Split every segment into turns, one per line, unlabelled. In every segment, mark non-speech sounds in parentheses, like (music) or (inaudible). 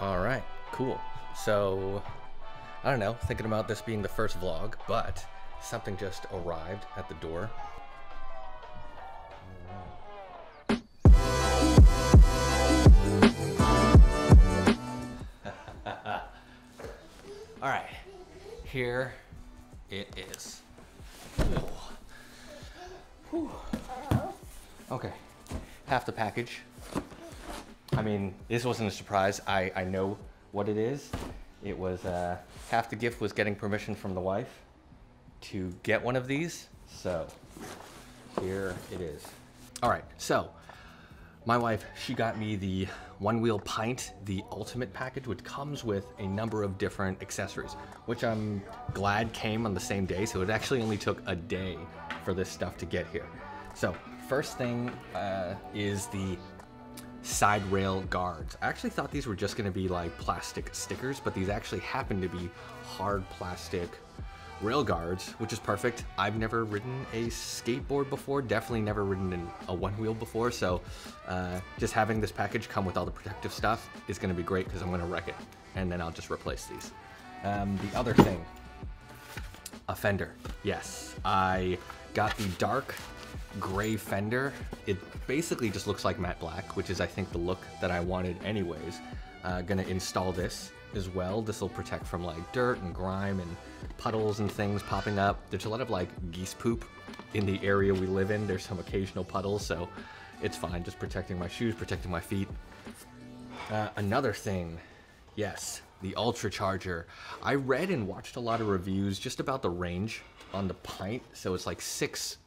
All right, cool. So, I don't know, thinking about this being the first vlog, but something just arrived at the door. (laughs) All right, here it is. Okay, half the package. I mean, this wasn't a surprise. I, I know what it is. It was uh, half the gift was getting permission from the wife to get one of these. So here it is. All right, so my wife, she got me the one wheel pint, the ultimate package, which comes with a number of different accessories, which I'm glad came on the same day. So it actually only took a day for this stuff to get here. So first thing uh, is the side rail guards. I actually thought these were just gonna be like plastic stickers, but these actually happen to be hard plastic rail guards, which is perfect. I've never ridden a skateboard before, definitely never ridden in a one wheel before, so uh, just having this package come with all the protective stuff is gonna be great because I'm gonna wreck it, and then I'll just replace these. Um, the other thing, a fender. Yes, I got the dark gray fender. It basically just looks like matte black, which is I think the look that I wanted anyways. Uh, gonna install this as well. This will protect from like dirt and grime and puddles and things popping up. There's a lot of like geese poop in the area we live in. There's some occasional puddles, so it's fine. Just protecting my shoes, protecting my feet. Uh, another thing, yes, the Ultra Charger. I read and watched a lot of reviews just about the range on the pint. So it's like six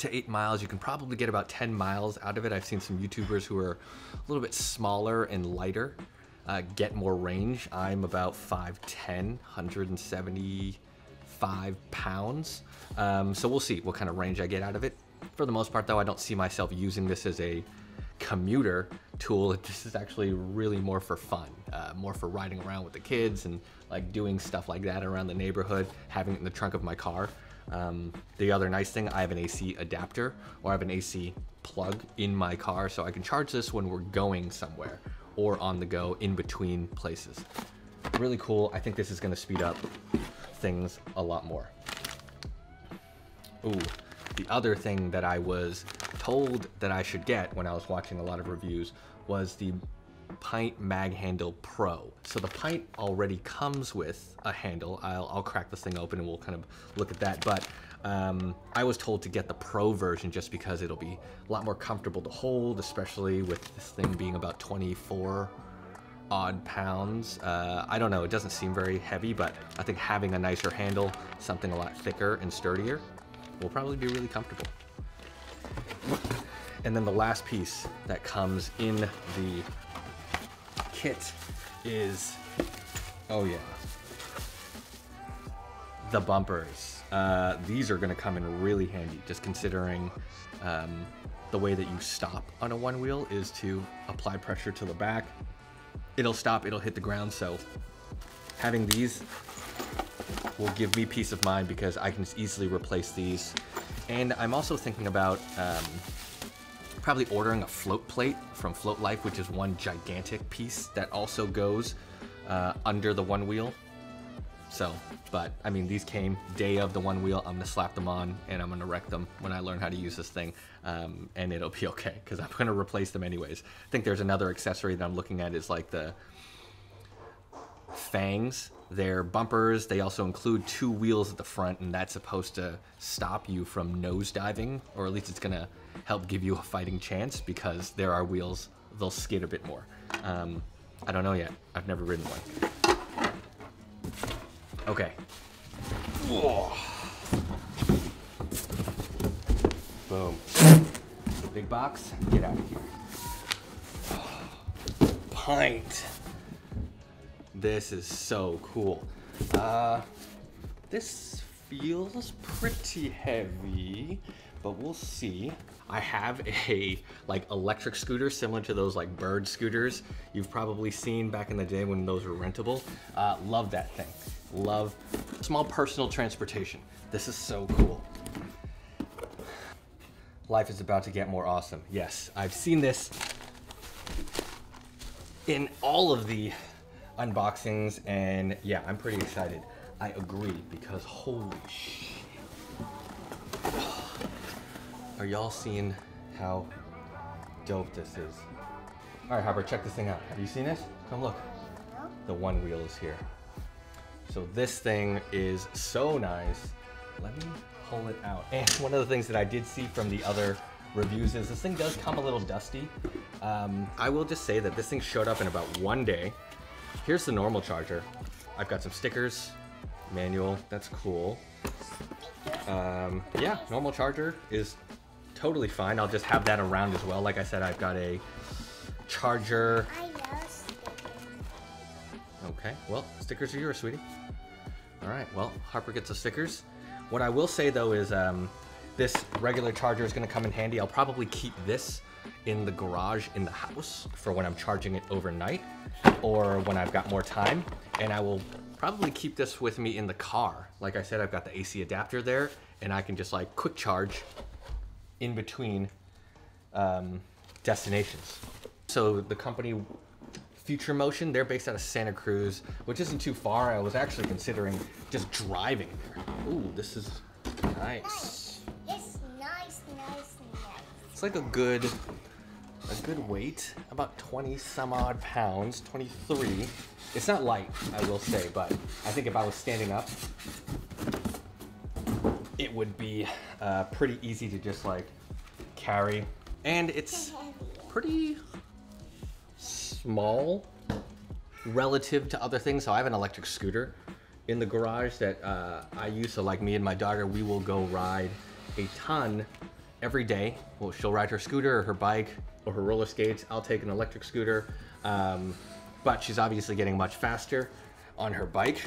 to eight miles. You can probably get about 10 miles out of it. I've seen some YouTubers who are a little bit smaller and lighter uh, get more range. I'm about 5'10", 175 pounds. Um, so we'll see what kind of range I get out of it. For the most part though, I don't see myself using this as a commuter tool. (laughs) This is actually really more for fun, uh, more for riding around with the kids and like doing stuff like that around the neighborhood, having it in the trunk of my car. Um, the other nice thing, I have an AC adapter or I have an AC plug in my car so I can charge this when we're going somewhere or on the go in between places. Really cool. I think this is gonna speed up things a lot more. Ooh, the other thing that I was told that I should get when I was watching a lot of reviews was the Pint Mag Handle Pro. So the Pint already comes with a handle. I'll, I'll crack this thing open and we'll kind of look at that. But um, I was told to get the Pro version just because it'll be a lot more comfortable to hold, especially with this thing being about 24 odd pounds. Uh, I don't know, it doesn't seem very heavy, but I think having a nicer handle, something a lot thicker and sturdier, will probably be really comfortable. And then the last piece that comes in the kit is, oh yeah, the bumpers. Uh, these are gonna come in really handy, just considering um, the way that you stop on a one wheel is to apply pressure to the back. It'll stop, it'll hit the ground, so having these will give me peace of mind because I can easily replace these. And I'm also thinking about um, probably ordering a float plate from Float Life, which is one gigantic piece that also goes uh, under the one wheel. So, but I mean, these came day of the one wheel. I'm gonna slap them on and I'm gonna wreck them when I learn how to use this thing, um, and it'll be (laughs) okay because I'm gonna replace them anyways. I think there's another accessory that I'm looking at is like the fangs. They're bumpers. They also include two wheels at the front, and that's supposed to stop you from nose diving, or at least it's gonna help give you a fighting chance because there are wheels. They'll skid a bit more. Um, I don't know yet. I've never ridden one. Okay. Whoa. Boom. Big box, get out of here. Pint. This is so cool. Uh, this feels pretty heavy, but we'll see. I have a like electric scooter similar to those like bird scooters you've probably seen back in the day when those were rentable. Uh, love that thing. Love small personal transportation. This is so cool. Life is about to get more awesome. Yes, I've seen this in all of the unboxings, and yeah, I'm pretty excited. I agree because holy shit. Are y'all seeing how dope this is? All right, Harper, check this thing out. Have you seen this? Come look. The one wheel is here. So this thing is so nice. Let me pull it out. And (laughs) one of the things that I did see from the other reviews is this thing does come a little dusty. Um, I will just say that this thing showed up in about one day. Here's the normal charger. I've got some stickers, manual, that's cool. Um, yeah, normal charger is totally fine. I'll just have that around as well. Like I said, I've got a charger. Okay, well, stickers are yours, sweetie. All right, well, Harper gets the stickers. What I will say though is um, this regular charger is gonna come in handy. I'll probably keep this in the garage in the house for when I'm charging it overnight or when I've got more time. And I will probably keep this with me in the car. Like I said, I've got the AC adapter there and I can just like quick charge in between um, destinations. So the company Future Motion, they're based out of Santa Cruz, which isn't too far. I was actually considering just driving there. Ooh, this is nice.
It's nice, nice, nice.
It's like a good, a good weight, about 20 some odd pounds, 23. It's not light, I will say, but I think if I was standing up, it would be uh, pretty easy to just like carry. And it's pretty small relative to other things. So I have an electric scooter in the garage that uh, I use. So like me and my daughter, we will go ride a ton every day. Well, she'll ride her scooter or her bike or her roller skates. I'll take an electric scooter. Um, but she's obviously getting much faster on her bike.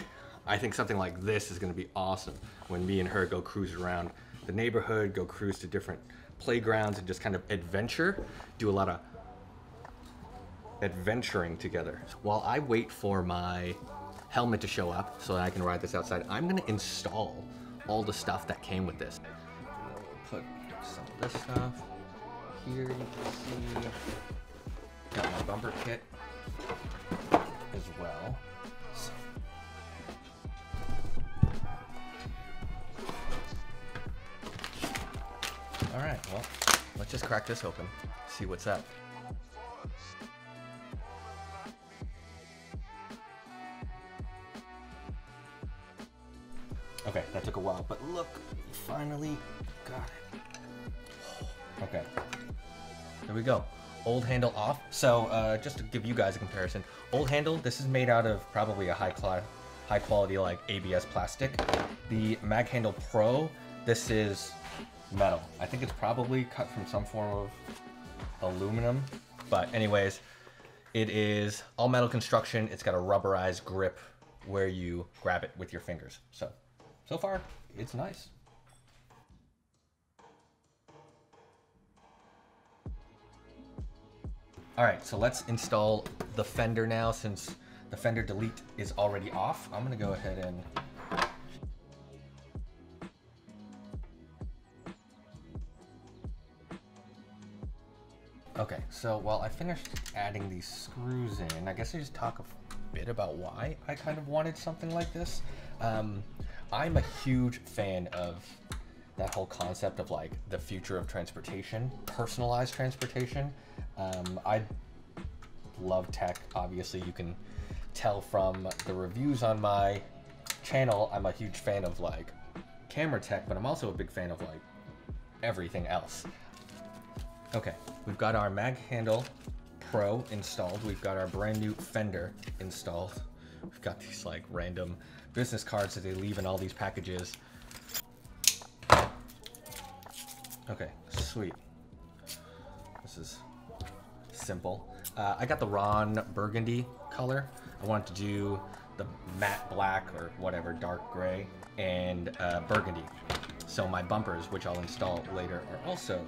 I think something like this is gonna be awesome when me and her go cruise around the neighborhood, go cruise to different playgrounds and just kind of adventure, do a lot of adventuring together. While I wait for my helmet to show up so that I can ride this outside, I'm gonna install all the stuff that came with this. Put some of this stuff here, you can see. Got my bumper kit as well. So- All right, well, let's just crack this open, see what's up. Okay, that took a while, but look, finally got it. Okay, there we go. Old handle off. So uh, just to give you guys a comparison, old handle, this is made out of probably a high, high quality like ABS plastic. The Mag Handle Pro, this is metal. I think it's probably cut from some form of aluminum. But anyways, it is all metal construction. It's got a rubberized grip where you grab it with your fingers. So, so far, it's nice. All right, so let's install the fender now since the fender delete is already off. I'm gonna go ahead and Okay, so while I finished adding these screws in, I guess I just talk a bit about why I kind of wanted something like this. Um, I'm a huge fan of that whole concept of like the future of transportation, personalized transportation. Um, I love tech. Obviously, you can tell from the reviews on my channel, I'm a huge fan of like camera tech, but I'm also a big fan of like everything else. Okay, we've got our mag handle pro installed. We've got our brand new fender installed. We've got these like random business cards that they leave in all these packages. Okay, sweet. Simple. Uh, I got the Ron Burgundy color. I wanted to do the matte black or whatever, dark gray, and uh, burgundy. So my bumpers, which I'll install later, are also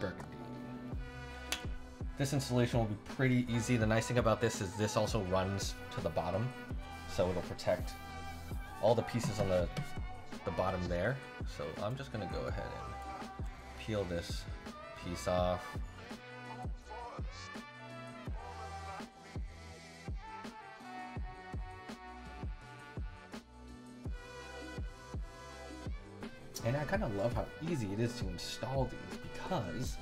burgundy. This installation will be pretty easy. The nice thing about this is this also runs to the bottom, so it'll protect all the pieces on the, the bottom there. So I'm just gonna go ahead and peel this piece off. And I kind of love how easy it is to install these because,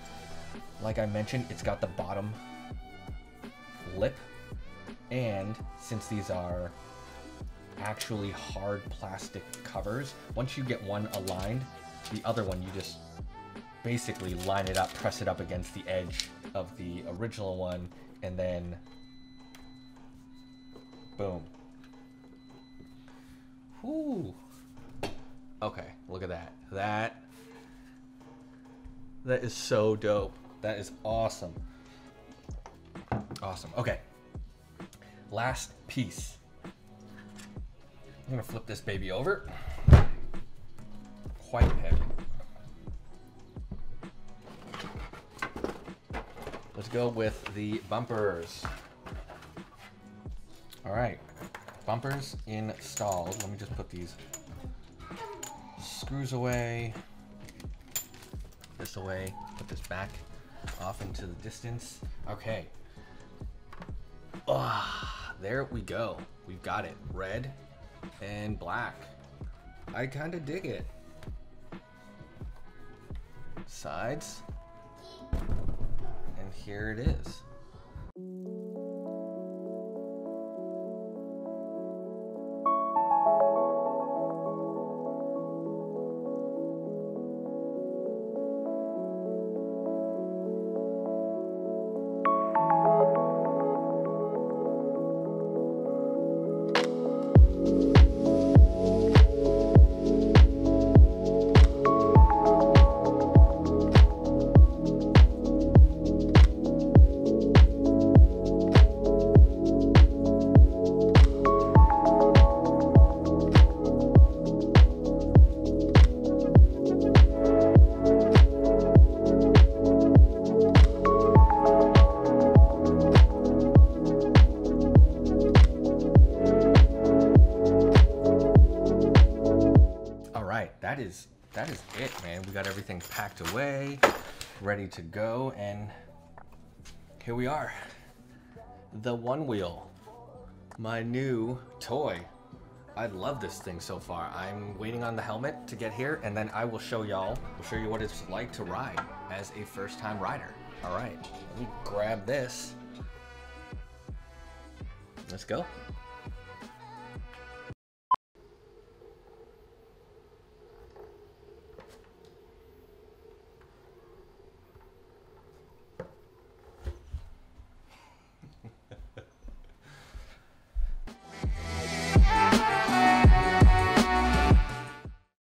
like I mentioned, it's got the bottom lip. And since these are actually hard plastic covers, once you get one aligned, the other one you just basically line it up, press it up against the edge of the original one, and then boom. Whoo. Okay, look at that. That that is so dope. That is awesome. Awesome. Okay. Last piece. I'm gonna flip this baby over. Quite heavy. Go with the bumpers. All right, bumpers installed. Let me just put these screws away, this away, put this back off into the distance. Okay. Ah, there we go. We've got it. Red and black. I kind of dig it. Sides. Here it is. That is that is it, man. We got everything packed away, ready to go, and here we are. The one wheel, my new toy. I love this thing so far. I'm waiting on the helmet to get here, and then I will show y'all, I'll show you what it's like to ride as a first-time rider. All right, let me grab this. Let's go.